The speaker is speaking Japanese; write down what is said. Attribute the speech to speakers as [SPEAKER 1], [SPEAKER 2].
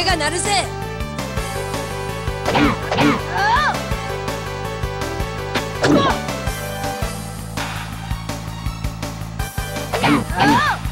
[SPEAKER 1] 声が鳴るぜ。強